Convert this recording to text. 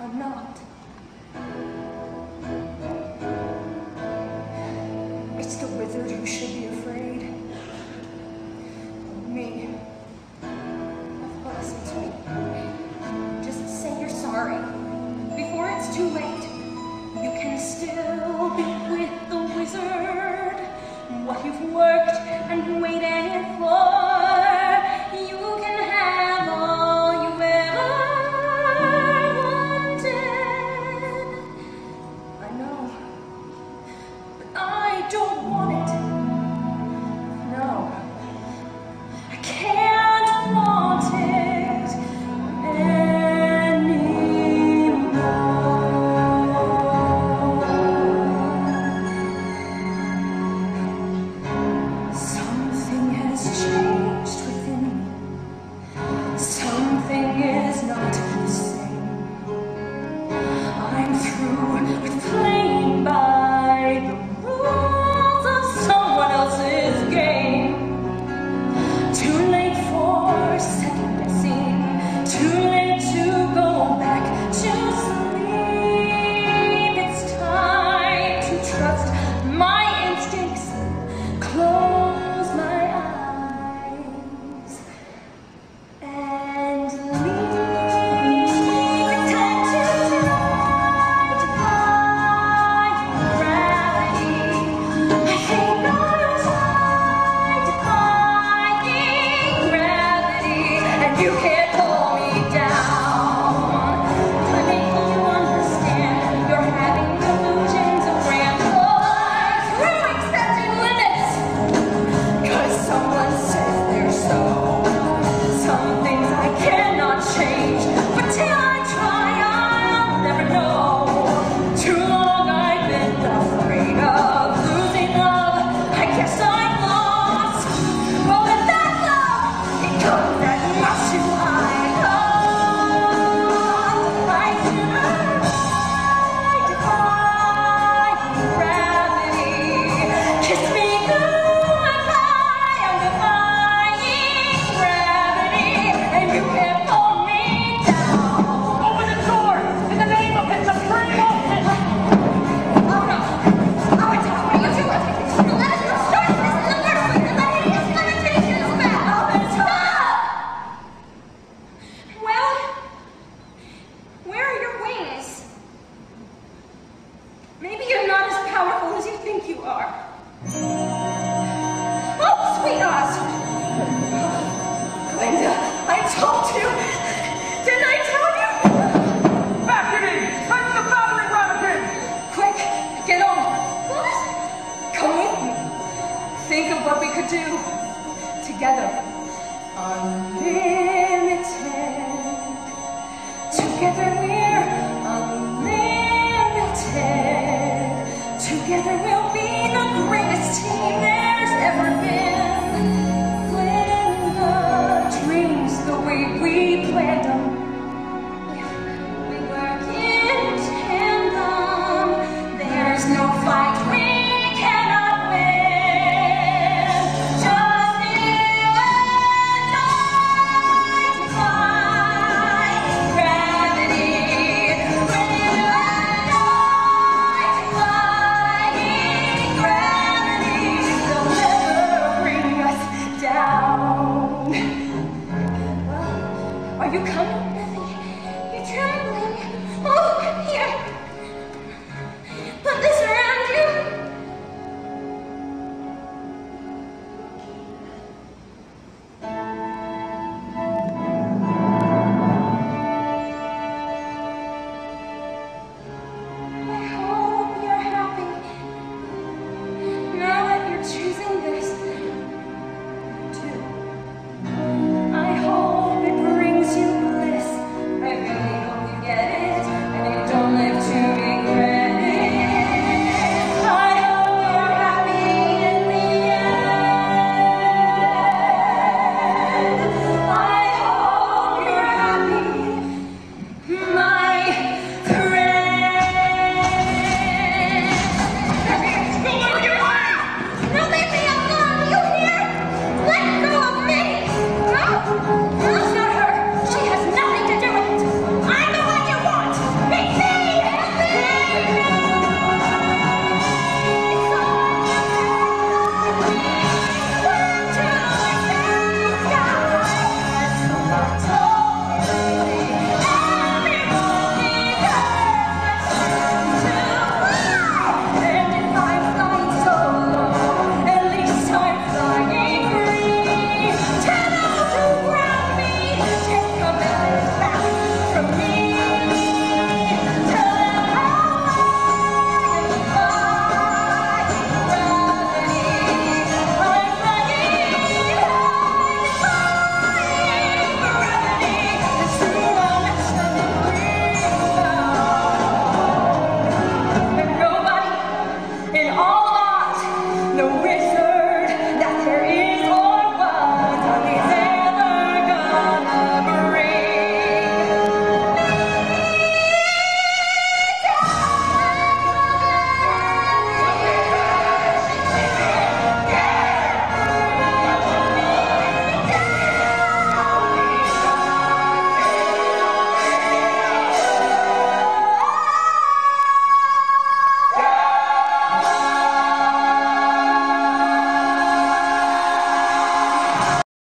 I'm not. It's the wizard who should be afraid me. Of us, it's me. Just say you're sorry before it's too late. You can still be with the wizard. What you've worked and waited. through with Maybe you're not as powerful as you think you are. Oh, sweetheart. where